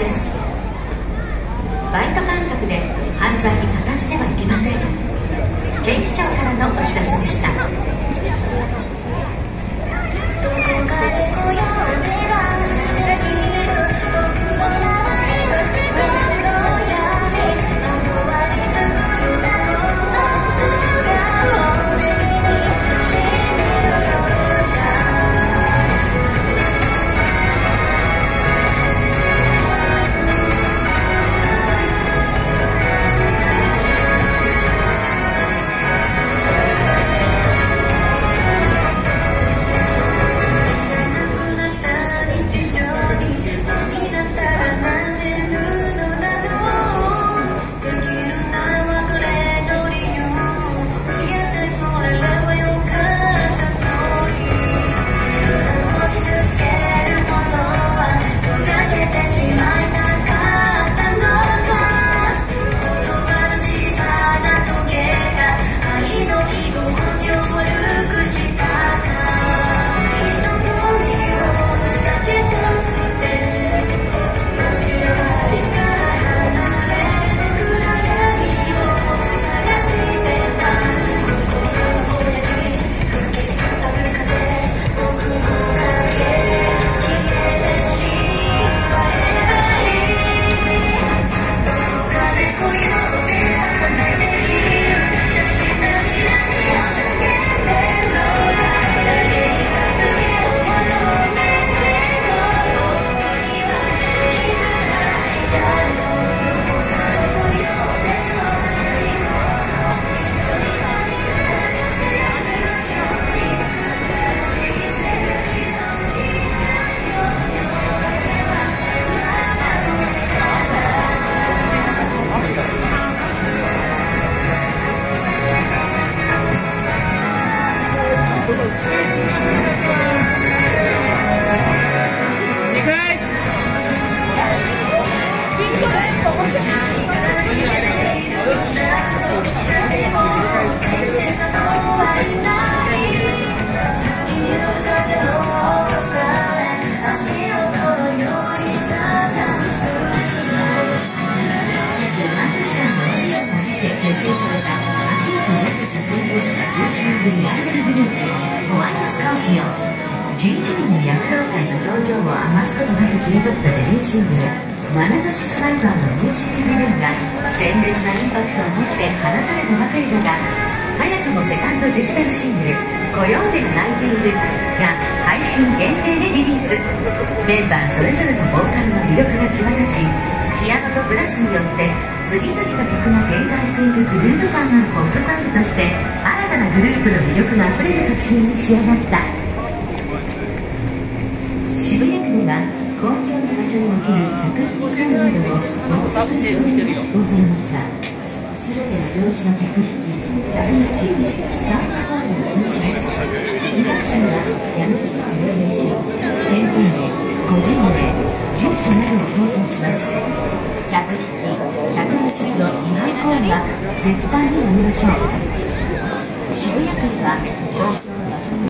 です。バイト感覚で犯罪に加担してはいけません。11人組アイドルグループホワイトスカーピオン。11人の躍動感の表情を余すことなく切り取ったデビューシングル「眼差しスナイパー」のミュージックビデオが鮮烈なインパクトを持って放たれたばかりだが早くもセカンドデジタルシングル「コヨーテが泣いている」が配信限定でリリース。メンバーそれぞれのボーカルの魅力が際立ちピアノとブラスによって次々と曲が展開していくグループ感のポップサウンドとして新たなグループの魅力があふれる作品に仕上がった渋谷区では公共の場所における客引き行為などを防止するように施行されました全ての業種の客引き客待ちスタンプコールを禁止です被害者には闇引きの命令書店舗名個人名住所などを公表します客引き客待ちなど違反行為は絶対にやめましょう渋谷区では公共